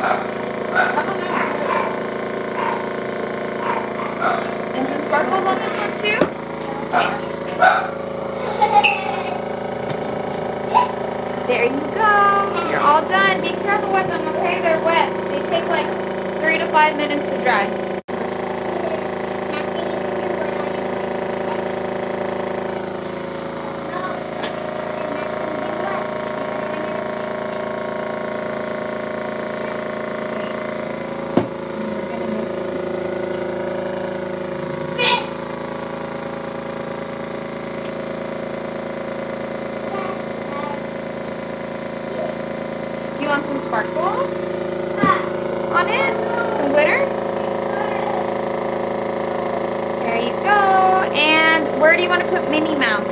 And some sparkles on this one too? There you go. You're all done. Be careful with them, okay? They're wet. They take like three to five minutes to dry. Sparkles uh, on it? Some glitter? There you go. And where do you want to put Minnie Mouse?